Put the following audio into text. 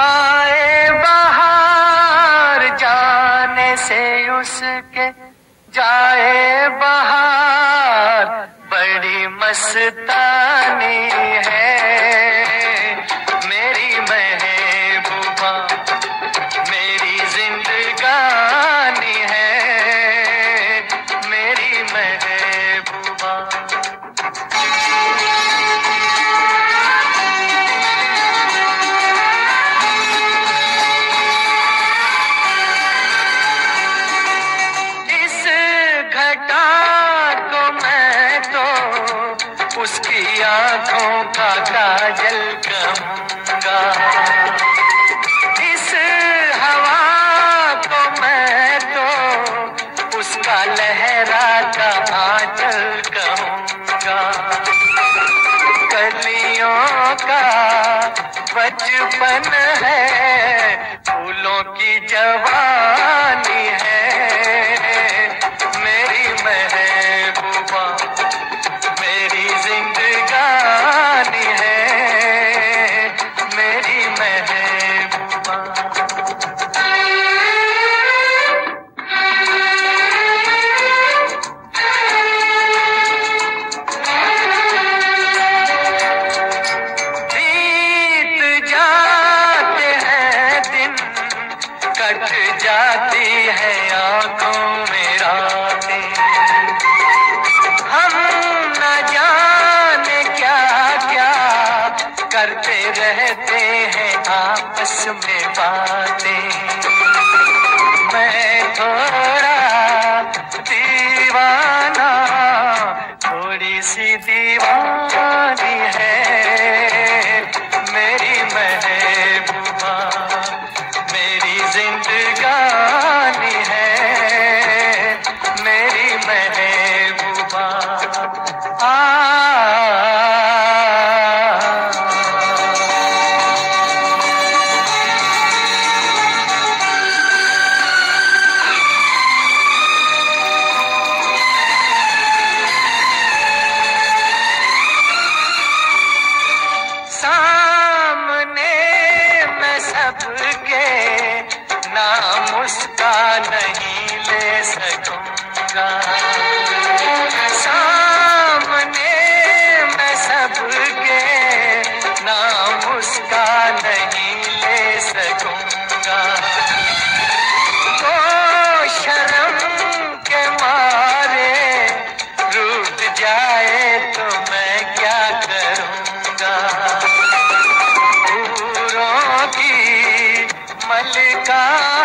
आए बाहर जाने से उसके जाए बाहर बड़ी मस्तानी है। उसकी आँखों का काजल कहूँगा इस हवा को मैं तो उसका लहरा का आंचल कहूँगा कलियों का बचपन है, फूलों की जवानी करते रहते हैं आपस में बातें। मैं थोड़ा दीवाना थोड़ी सी दीवानी। सबके ना उसका नहीं? का